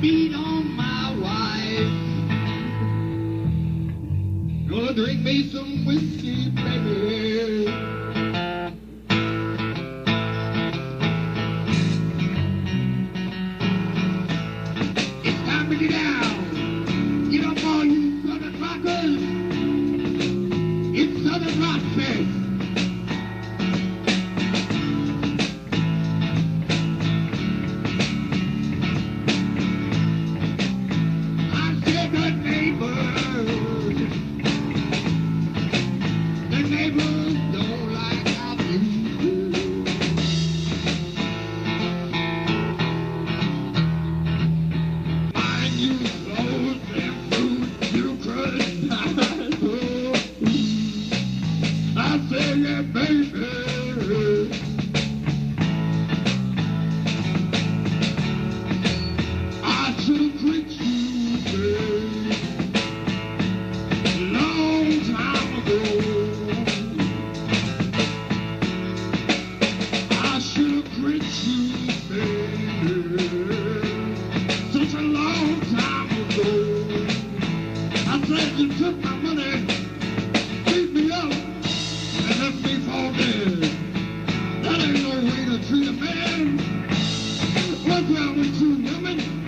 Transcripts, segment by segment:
beat on my wife. Gonna drink me some whiskey. dragged took my money, beat me up, and left me for dead. That ain't no way to treat a man. Look how with treat women.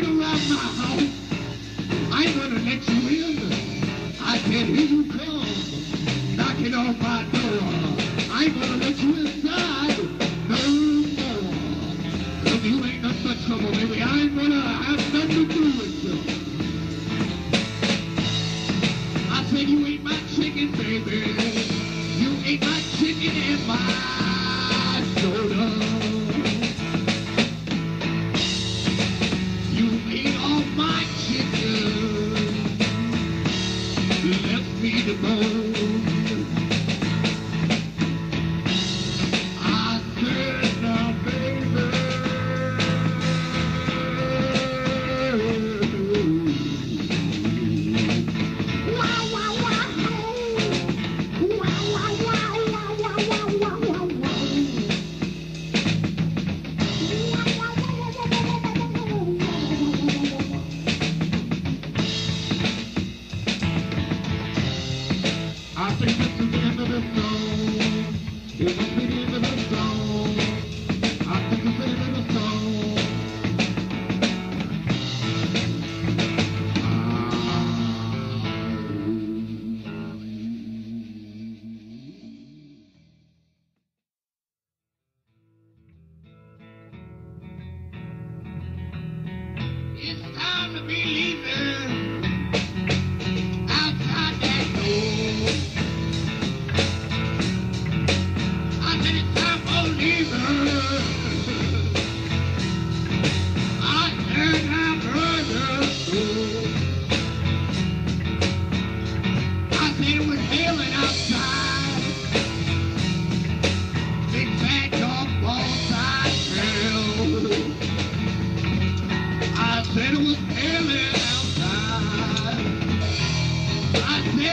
i gonna let you in. I can hear you call, knocking on my door. I'm gonna let you inside no more. You ain't trouble, baby. I ain't gonna have nothing to do with you. I said you ain't my chicken, baby. You ain't my chicken and my... África.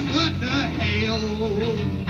what the hell?